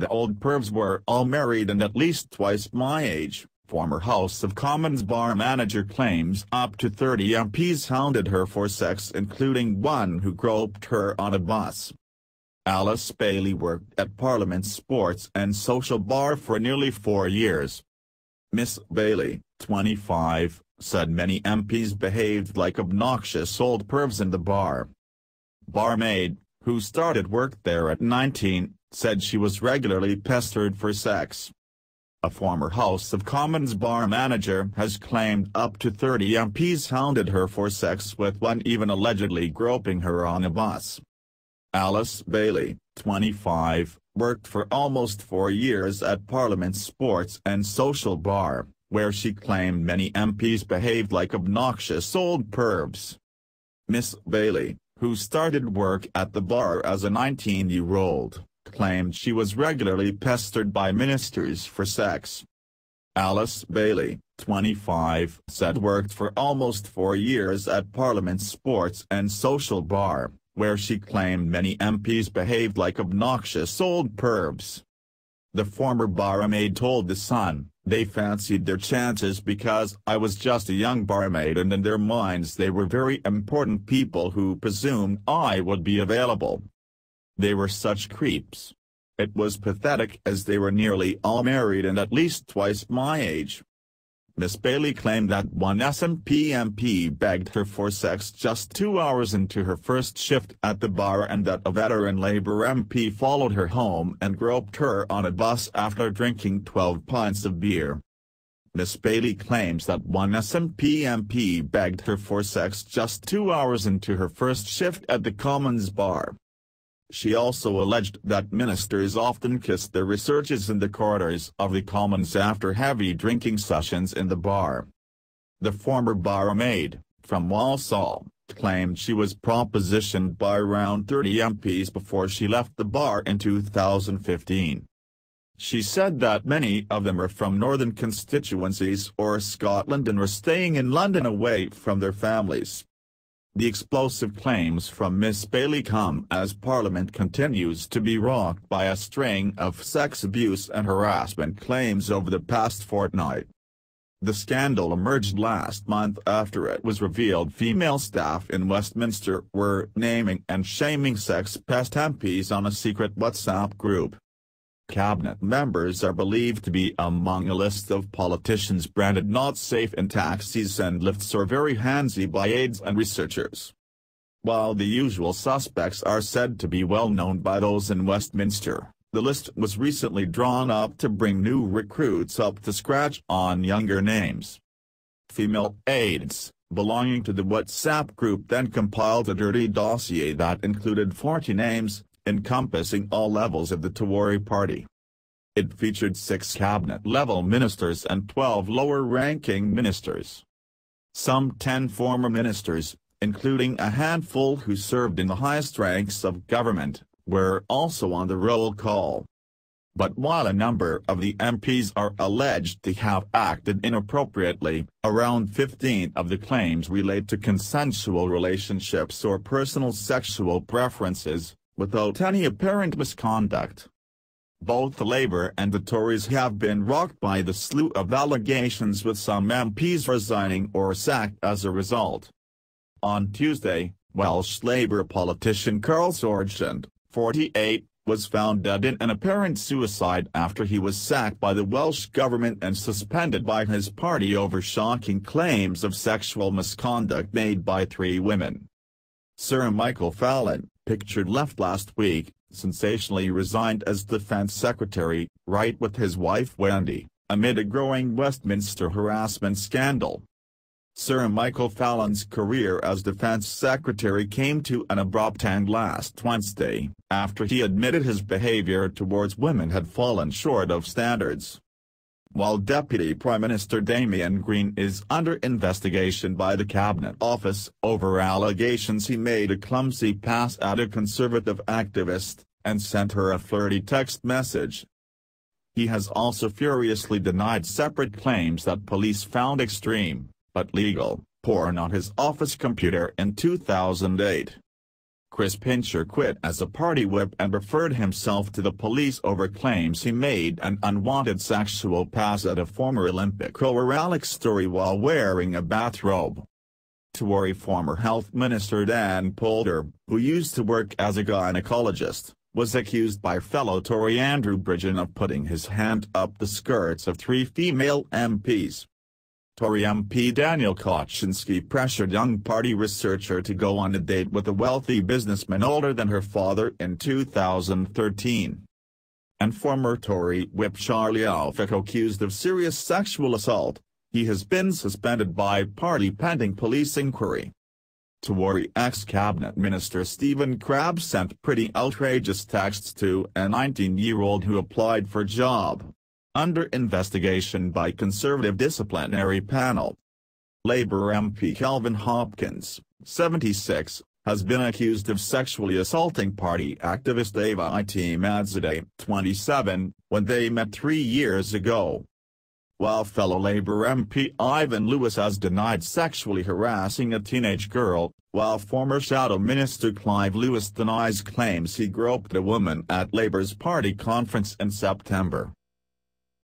The old pervs were all married and at least twice my age, former House of Commons bar manager claims up to 30 MPs hounded her for sex including one who groped her on a bus. Alice Bailey worked at Parliament's sports and social bar for nearly four years. Miss Bailey, 25, said many MPs behaved like obnoxious old pervs in the bar. Barmaid, who started work there at 19, said she was regularly pestered for sex. A former House of Commons bar manager has claimed up to 30 MPs hounded her for sex with one even allegedly groping her on a bus. Alice Bailey, 25, worked for almost four years at Parliament's Sports and Social Bar, where she claimed many MPs behaved like obnoxious old pervs. Miss Bailey, who started work at the bar as a 19-year-old, claimed she was regularly pestered by ministers for sex. Alice Bailey, 25, said worked for almost four years at Parliament's Sports and Social Bar, where she claimed many MPs behaved like obnoxious old pervs. The former barmaid told The Sun, they fancied their chances because I was just a young barmaid and in their minds they were very important people who presumed I would be available. They were such creeps. It was pathetic as they were nearly all married and at least twice my age. Miss Bailey claimed that one SNP MP begged her for sex just two hours into her first shift at the bar and that a veteran Labour MP followed her home and groped her on a bus after drinking 12 pints of beer. Miss Bailey claims that one SNP MP begged her for sex just two hours into her first shift at the Commons bar. She also alleged that ministers often kissed their researchers in the corridors of the Commons after heavy drinking sessions in the bar. The former barmaid, from Walsall, claimed she was propositioned by around 30 MPs before she left the bar in 2015. She said that many of them are from northern constituencies or Scotland and were staying in London away from their families. The explosive claims from Miss Bailey come as Parliament continues to be rocked by a string of sex abuse and harassment claims over the past fortnight. The scandal emerged last month after it was revealed female staff in Westminster were naming and shaming sex pest MPs on a secret WhatsApp group. Cabinet members are believed to be among a list of politicians branded not safe in taxis and lifts or very handsy by aides and researchers. While the usual suspects are said to be well known by those in Westminster, the list was recently drawn up to bring new recruits up to scratch on younger names. Female aides, belonging to the WhatsApp group then compiled a dirty dossier that included 40 names, encompassing all levels of the Tory party. It featured six cabinet-level ministers and 12 lower-ranking ministers. Some 10 former ministers, including a handful who served in the highest ranks of government, were also on the roll call. But while a number of the MPs are alleged to have acted inappropriately, around 15 of the claims relate to consensual relationships or personal sexual preferences, without any apparent misconduct. Both Labour and the Tories have been rocked by the slew of allegations with some MPs resigning or sacked as a result. On Tuesday, Welsh Labour politician Carl Sargent, 48, was found dead in an apparent suicide after he was sacked by the Welsh government and suspended by his party over shocking claims of sexual misconduct made by three women. Sir Michael Fallon, pictured left last week, sensationally resigned as Defence Secretary, right with his wife Wendy, amid a growing Westminster harassment scandal. Sir Michael Fallon's career as Defence Secretary came to an abrupt end last Wednesday, after he admitted his behaviour towards women had fallen short of standards while Deputy Prime Minister Damian Green is under investigation by the Cabinet Office over allegations he made a clumsy pass at a Conservative activist, and sent her a flirty text message. He has also furiously denied separate claims that police found extreme, but legal, porn on his office computer in 2008. Chris Pincher quit as a party whip and referred himself to the police over claims he made an unwanted sexual pass at a former Olympic rower Alex Story while wearing a bathrobe. Tory former Health Minister Dan Poulter, who used to work as a gynecologist, was accused by fellow Tory Andrew Bridgen of putting his hand up the skirts of three female MPs. Tory MP Daniel Kawczynski pressured young party researcher to go on a date with a wealthy businessman older than her father in 2013. And former Tory whip Charlie Elphicke accused of serious sexual assault, he has been suspended by party pending police inquiry. Tory ex-cabinet minister Stephen Crabb sent pretty outrageous texts to a 19-year-old who applied for job under investigation by Conservative disciplinary panel. Labour MP Kelvin Hopkins, 76, has been accused of sexually assaulting party activist Ava Etemadzadeh, 27, when they met three years ago. While fellow Labour MP Ivan Lewis has denied sexually harassing a teenage girl, while former Shadow Minister Clive Lewis denies claims he groped a woman at Labour's party conference in September.